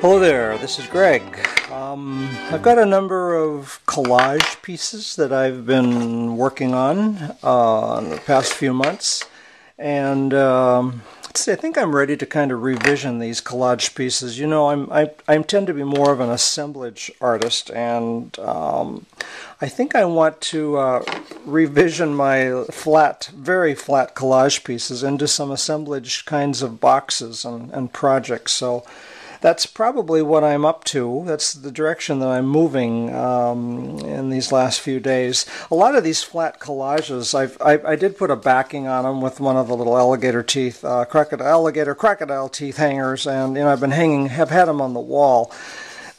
Hello there, this is Greg. Um, I've got a number of collage pieces that I've been working on uh, in the past few months, and um, I think I'm ready to kind of revision these collage pieces. You know, I'm I, I tend to be more of an assemblage artist, and um, I think I want to uh, revision my flat, very flat collage pieces into some assemblage kinds of boxes and, and projects. So that's probably what I'm up to. That's the direction that I'm moving um, in these last few days. A lot of these flat collages, I've, I, I did put a backing on them with one of the little alligator teeth, uh, crocodile, alligator crocodile teeth hangers, and you know I've been hanging, have had them on the wall,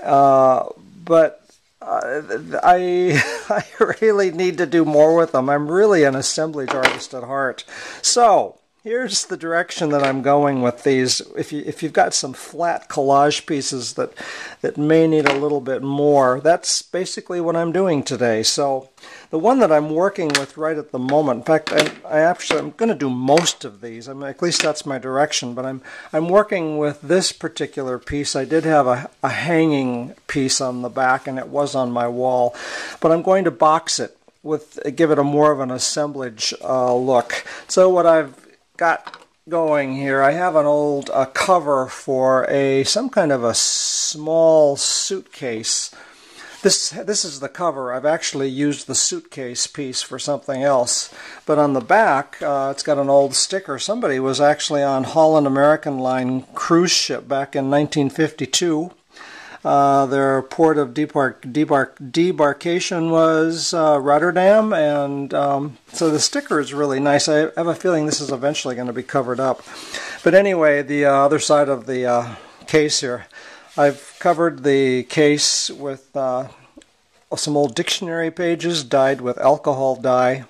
uh, but. Uh, I I really need to do more with them. I'm really an assemblage artist at heart. So here's the direction that I'm going with these. If you if you've got some flat collage pieces that that may need a little bit more, that's basically what I'm doing today. So the one that I'm working with right at the moment, in fact, I, I actually I'm going to do most of these. I at least that's my direction. But I'm I'm working with this particular piece. I did have a, a hanging piece on the back, and it was on my wall, but I'm going to box it with give it a more of an assemblage uh, look. So what I've got going here, I have an old uh, cover for a some kind of a small suitcase. This this is the cover. I've actually used the suitcase piece for something else. But on the back, uh, it's got an old sticker. Somebody was actually on Holland American Line cruise ship back in 1952 uh, their port of debark, debark, debarkation was uh, Rotterdam, and um, so the sticker is really nice. I have a feeling this is eventually going to be covered up. But anyway, the uh, other side of the uh, case here, I've covered the case with uh, some old dictionary pages dyed with alcohol dye.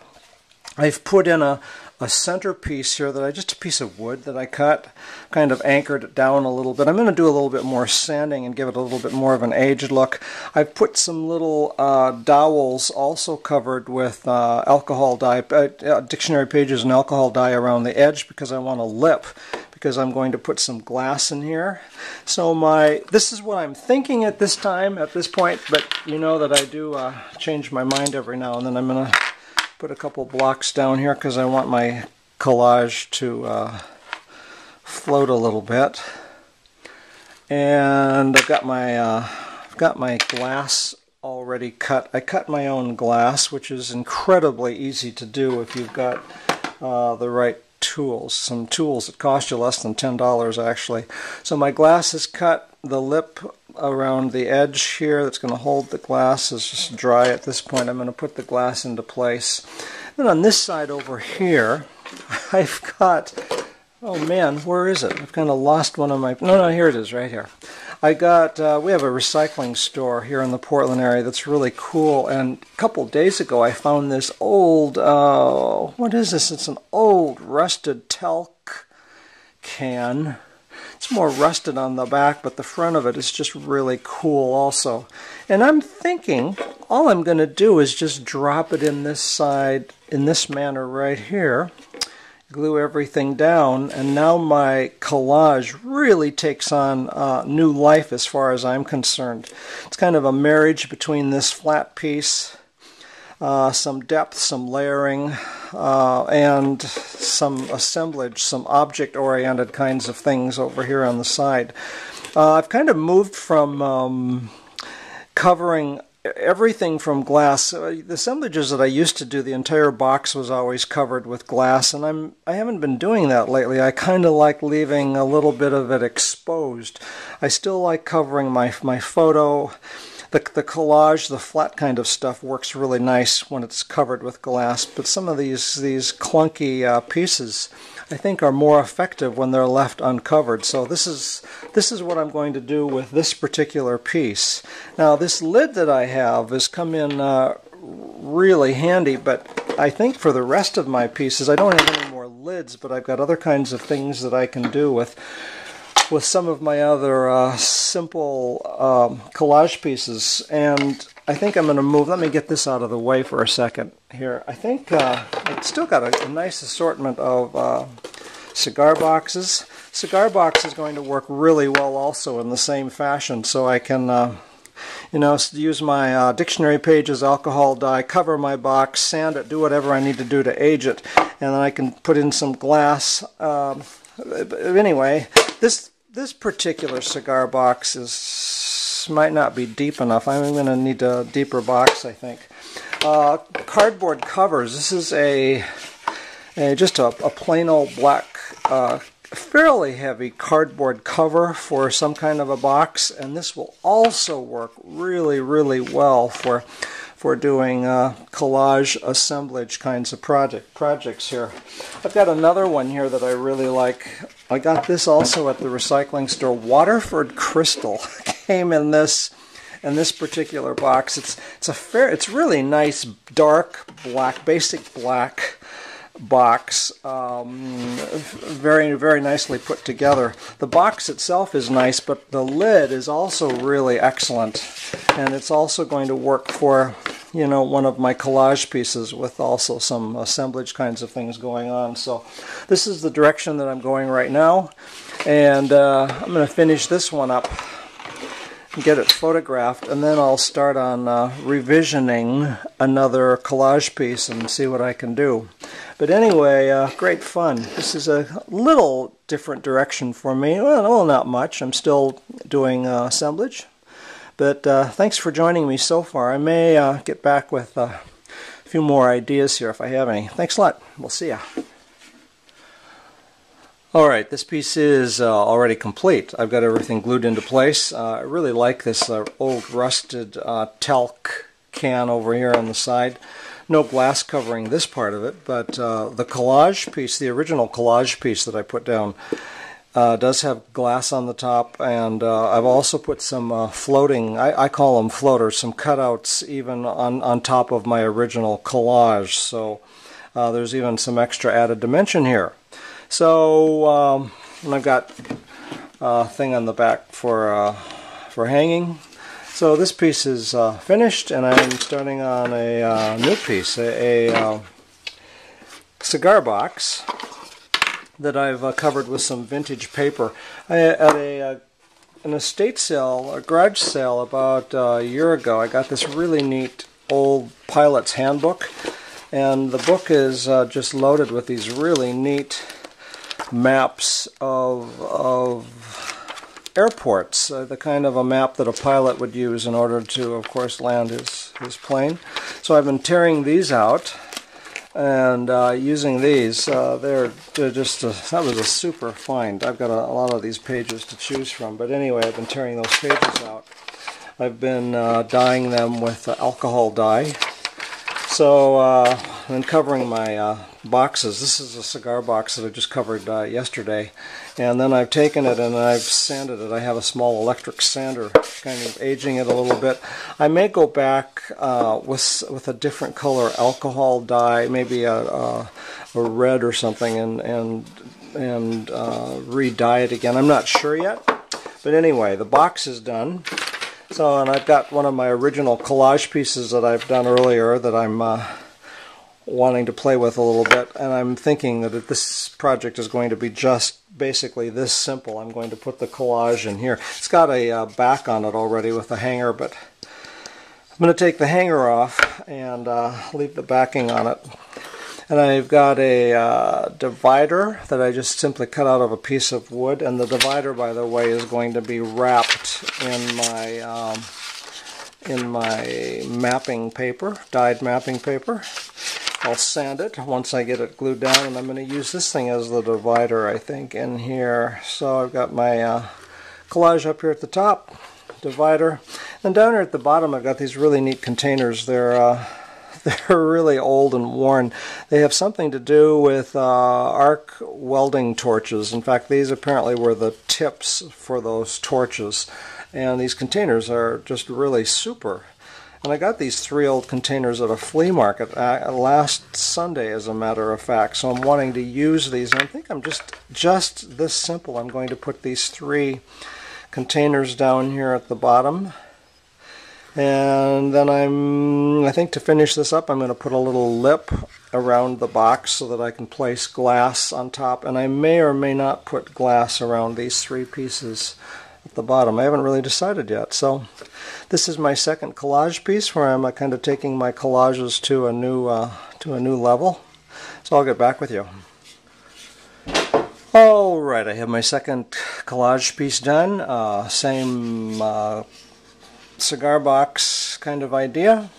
I've put in a a centerpiece here that I just a piece of wood that I cut, kind of anchored it down a little bit. I'm going to do a little bit more sanding and give it a little bit more of an aged look. I've put some little uh, dowels also covered with uh, alcohol dye, uh, uh, dictionary pages and alcohol dye around the edge because I want a lip because I'm going to put some glass in here. So my this is what I'm thinking at this time, at this point, but you know that I do uh, change my mind every now and then. I'm going to put a couple blocks down here because I want my collage to uh, float a little bit. And I've got my uh, I've got my glass already cut. I cut my own glass, which is incredibly easy to do if you've got uh, the right tools. Some tools that cost you less than $10 actually. So my glass is cut. The lip around the edge here that's going to hold the glass is just dry at this point. I'm going to put the glass into place. Then on this side over here, I've got, oh man, where is it? I've kind of lost one of my, no, no, here it is, right here. I got, uh, we have a recycling store here in the Portland area that's really cool, and a couple days ago I found this old, uh, what is this? It's an old rusted talc can it's more rusted on the back, but the front of it is just really cool also. And I'm thinking all I'm going to do is just drop it in this side in this manner right here glue everything down and now my collage really takes on uh, new life as far as I'm concerned. It's kind of a marriage between this flat piece uh, some depth, some layering, uh, and some assemblage, some object-oriented kinds of things over here on the side. Uh, I've kind of moved from um, covering everything from glass. Uh, the assemblages that I used to do, the entire box was always covered with glass, and I'm I haven't been doing that lately. I kind of like leaving a little bit of it exposed. I still like covering my my photo the, the collage, the flat kind of stuff works really nice when it's covered with glass, but some of these, these clunky uh, pieces I think are more effective when they're left uncovered. So this is, this is what I'm going to do with this particular piece. Now this lid that I have has come in uh, really handy, but I think for the rest of my pieces, I don't have any more lids, but I've got other kinds of things that I can do with with some of my other uh, simple um, collage pieces. And I think I'm going to move. Let me get this out of the way for a second here. I think uh, it's still got a, a nice assortment of uh, cigar boxes. Cigar box is going to work really well also in the same fashion, so I can, uh, you know, use my uh, dictionary pages, alcohol dye, cover my box, sand it, do whatever I need to do to age it, and then I can put in some glass. Um, anyway, this this particular cigar box is might not be deep enough. I'm going to need a deeper box, I think. Uh, cardboard covers. This is a, a just a, a, plain old black, uh, fairly heavy cardboard cover for some kind of a box, and this will also work really, really well for for doing uh, collage assemblage kinds of project projects here. I've got another one here that I really like. I got this also at the recycling store. Waterford Crystal came in this in this particular box. It's it's a fair it's really nice dark black basic black box um, very very nicely put together. The box itself is nice but the lid is also really excellent. And it's also going to work for you know one of my collage pieces with also some assemblage kinds of things going on. So this is the direction that I'm going right now. And uh, I'm going to finish this one up and get it photographed and then I'll start on uh, revisioning another collage piece and see what I can do. But anyway, uh, great fun. This is a little different direction for me. Well, well not much. I'm still doing uh, assemblage. But uh, thanks for joining me so far. I may uh, get back with uh, a few more ideas here if I have any. Thanks a lot. We'll see ya. Alright, this piece is uh, already complete. I've got everything glued into place. Uh, I really like this uh, old rusted talc can over here on the side. No glass covering this part of it, but uh, the collage piece, the original collage piece that I put down, uh, does have glass on the top, and I've also put some floating, I, I, call them floaters, some cutouts even on, on top of my original collage. So there's even some extra added dimension here. So um, I've got a thing on the back for uh, for hanging. So this piece is uh, finished, and I'm starting on a uh, new piece, a, a uh, cigar box that I've uh, covered with some vintage paper. I, at a uh, an estate sale, a garage sale about a year ago, I got this really neat old pilot's handbook, and the book is just loaded with these really neat maps of, of airports, uh, the kind of a map that a pilot would use in order to, of course, land his, his plane. So I've been tearing these out and uh, using these. Uh, they're, they're, just, a, that was a super find. I've got a, a, lot of these pages to choose from, but anyway, I've been tearing those pages out. I've been uh, dyeing them with alcohol dye. So uh, I'm covering my uh, boxes. This is a cigar box that I just covered uh, yesterday. And then I've taken it and I've sanded it. I have a small electric sander kind of aging it a little bit. I may go back uh, with, with a different color alcohol dye, maybe a, a, a red or something, and, and, and uh, re-dye it again. I'm not sure yet. But anyway, the box is done. So, and I've got one of my original collage pieces that I've done earlier that I'm uh, wanting to play with a little bit and I'm thinking that this project is going to be just basically this simple. I'm going to put the collage in here. It's got a uh, back on it already with a hanger but I'm going to take the hanger off and uh, leave the backing on it. And I've got a uh, divider that I just simply cut out of a piece of wood and the divider by the way is going to be wrapped in my um, in my mapping paper, dyed mapping paper. I'll sand it once I get it glued down and I'm going to use this thing as the divider I think in here. So I've got my uh, collage up here at the top, divider, and down here at the bottom I've got these really neat containers. They're uh, they're really old and worn. They have something to do with uh, arc welding torches. In fact, these apparently were the tips for those torches. And these containers are just really super. And I got these three old containers at a flea market uh, last Sunday, as a matter of fact. So I'm wanting to use these. And I think I'm just just this simple. I'm going to put these three containers down here at the bottom. And then I'm, I think to finish this up, I'm going to put a little lip around the box so that I can place glass on top. And I may or may not put glass around these three pieces the bottom. I haven't really decided yet. So this is my second collage piece where I'm uh, kind of taking my collages to a new, uh, to a new level. So I'll get back with you. Alright, I have my second collage piece done. Uh, same uh, cigar box kind of idea.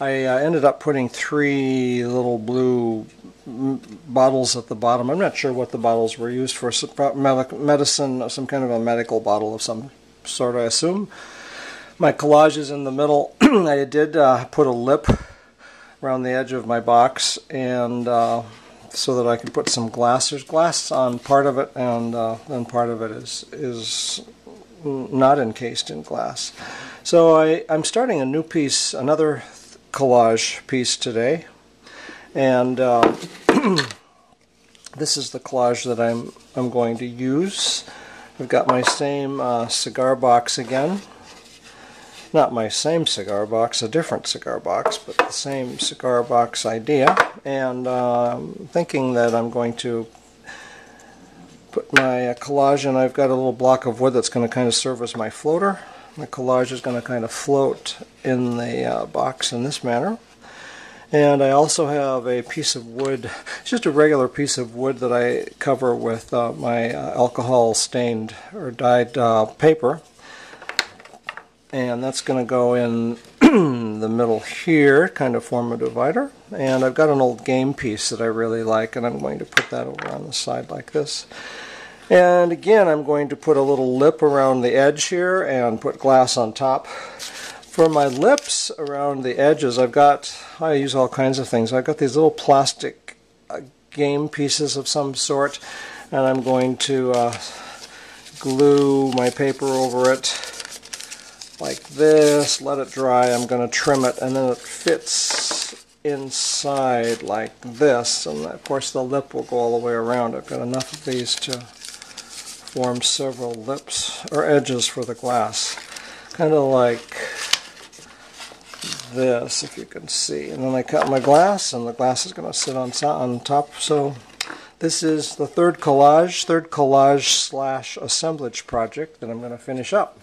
I uh, ended up putting three little blue bottles at the bottom. I'm not sure what the bottles were used for. Medicine, some kind of a medical bottle of some sort, I assume. My collage is in the middle. I did uh, put a lip around the edge of my box and uh, so that I could put some glass. There's glass on part of it and uh, then part of it is, is not encased in glass. So I, I'm starting a new piece, another collage piece today. And uh, this is the collage that I'm, I'm going to use. I've got my same uh, cigar box again. Not my same cigar box, a different cigar box, but the same cigar box idea. And uh, I'm thinking that I'm going to put my uh, collage in. I've got a little block of wood that's going to kind of serve as my floater. The collage is going to kind of float in the uh, box in this manner. And I also have a piece of wood, it's just a regular piece of wood that I cover with uh, my uh, alcohol stained or dyed uh, paper. And that's going to go in the middle here, kind of form a divider. And I've got an old game piece that I really like, and I'm going to put that over on the side like this. And again, I'm going to put a little lip around the edge here and put glass on top. For my lips around the edges, I've got, I use all kinds of things. I've got these little plastic uh, game pieces of some sort, and I'm going to uh, glue my paper over it like this, let it dry, I'm going to trim it, and then it fits inside like this, and of course the lip will go all the way around. I've got enough of these to form several lips or edges for the glass. Kind of like this, if you can see. And then I cut my glass, and the glass is going to sit on, on top. So this is the third collage, third collage slash assemblage project that I'm going to finish up.